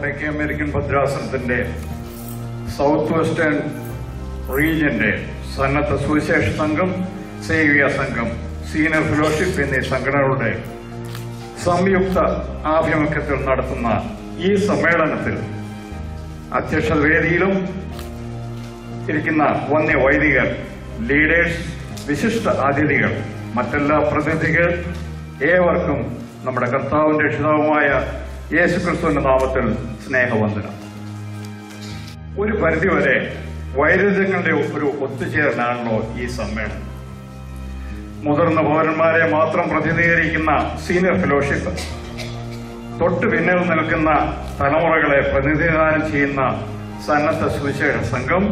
തെക്കേ അമേരിക്കൻ ഭദ്രാസനത്തിന്റെ south western റീജിയന്റെ സന്നദ്ധ സുവിശേഷ സംഘം സേവിയ സംഘം സീനിയർ ഫെലോഷിപ്പ് എന്നീ സംഘടനകളുടെ സംയുക്ത ആഭിമുഖ്യത്തിൽ നടത്തുന്ന ഈ സമ്മേളനത്തിൽ അധ്യക്ഷ വേദിയിലും ഇരിക്കുന്ന വന്യ വൈദികർ ലീഡേഴ്സ് വിശിഷ്ട അതിഥികൾ മറ്റെല്ലാ പ്രതിനിധികൾ ഏവർക്കും നമ്മുടെ കർത്താവിന്റെ രക്ഷിതാവുമായ യേശു ക്രിസ്തുവിന്റെ നാമത്തിൽ സ്നേഹവന്ദനം. ഒരു പരിധിവരെ വൈരുദ്ധ്യങ്ങളുടെ ഒരു ഒത്തുചേരലാണല്ലോ ഈ സമ്മേളനം. മുതിർന്ന പൗരന്മാരെ മാത്രം പ്രതിനിധീകരിക്കുന്ന സീനിയർ ഫെലോഷിപ്പ് തൊട്ട് പിന്നിൽ നിൽക്കുന്ന തലമുറകളെ പ്രതിനിധാനം ചെയ്യുന്ന സന്നദ്ധ സുവിശേഷ സംഘം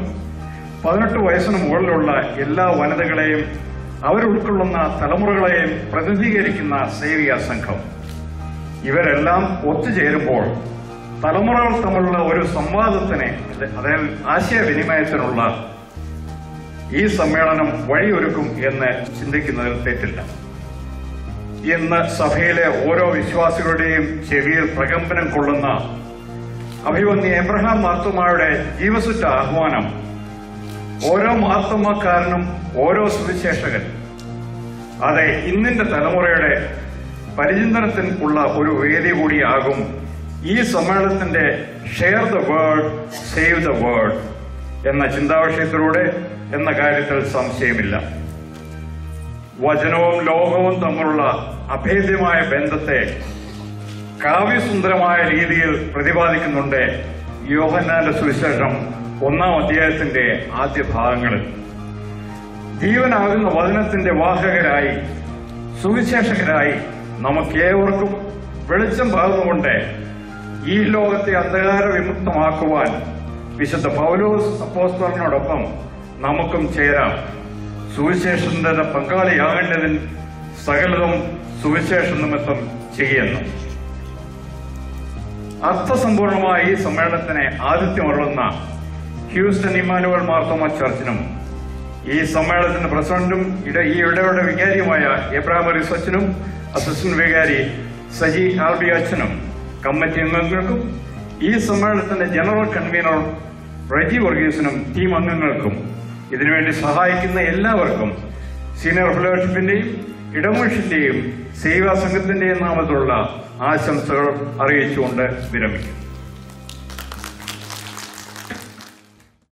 പതിനെട്ട് വയസ്സിന് മുകളിലുള്ള എല്ലാ വനിതകളെയും അവരുൾക്കൊള്ളുന്ന തലമുറകളെയും പ്രതിനിധീകരിക്കുന്ന സേവിയ സംഘം. ഇവരെല്ലാം ഒത്തുചേരുമ്പോൾ തലമുറകൾ തമ്മിലുള്ള ഒരു സംവാദത്തിന് അതായത് ആശയവിനിമയത്തിനുള്ള ഈ സമ്മേളനം വഴിയൊരുക്കും എന്ന് ചിന്തിക്കുന്നതിൽ തെറ്റില്ല. ഇന്ന് സഭയിലെ ഓരോ വിശ്വാസികളുടെയും ചെവിയിൽ പ്രകമ്പനം കൊള്ളുന്ന അഭിമന്യ എബ്രഹാം മാർത്തുമായുടെ ജീവസുറ്റ ആഹ്വാനം ഓരോ മാർത്തമ്മക്കാരനും ഓരോ സുവിശേഷകൻ അതെ ഇന്നിന്റെ തലമുറയുടെ പരിചിന്തനത്തിന് ഉള്ള ഒരു വേദി കൂടിയാകും. ഈ സമ്മേളനത്തിന്റെ share the world save the world എന്ന ചിന്താവിഷയത്തിലൂടെ എന്ന കാര്യത്തിൽ സംശയമില്ല. വചനവും ലോകവും തമ്മിലുള്ള അഭേദ്യമായ ബന്ധത്തെ കാവ്യസുന്ദരമായ രീതിയിൽ പ്രതിപാദിക്കുന്നുണ്ട് യോഹന്നാന്റെ സുവിശേഷം ഒന്നാം അധ്യായത്തിന്റെ ആദ്യ ഭാഗങ്ങളിൽ. ജീവനാകുന്ന വചനത്തിന്റെ വാഹകരായി സുവിശേഷകരായി നമുക്കേവർക്കും വെളിച്ചം പകർന്നുകൊണ്ട് ഈ ലോകത്തെ അന്ധകാര വിമുക്തമാക്കുവാൻ വിശുദ്ധ പൗലോസ് അപ്പോസ്തലനോടൊപ്പം നമുക്കും ചേരാം. സുവിശേഷത്തിന്റെ പങ്കാളിയാകേണ്ടതിൽ സകലതും സുവിശേഷ നിമിത്തം ചെയ്യുന്നു. അർത്ഥസമ്പൂർണമായ ഈ സമ്മേളനത്തിന് ആതിഥ്യമരുളുന്ന ഹ്യൂസ്റ്റൺ ഇമാനുവൽ മാർത്തോമ ചർച്ചിനും ഈ സമ്മേളനത്തിന്റെ പ്രസിഡന്റും ഇട ഈ ഇടവയുടെ വികാരിയുമായ എബ്രാഹിം റിസച്ചിനും അസിസ്റ്റന്റ് വികാരി സജി ആൽബി അച്ഛനും കമ്മിറ്റി അംഗങ്ങൾക്കും ഈ സമ്മേളനത്തിന്റെ ജനറൽ കൺവീനർ റജി വർഗീസിനും ടീം അംഗങ്ങൾക്കും ഇതിനുവേണ്ടി സഹായിക്കുന്ന എല്ലാവർക്കും സീനിയർ ഫെലോഷിപ്പിന്റെയും ഇടമനുഷ്യന്റെയും സേവാ സംഘത്തിന്റെയും നാമത്തിലുള്ള ആശംസകൾ അറിയിച്ചുകൊണ്ട് വിരമിക്കും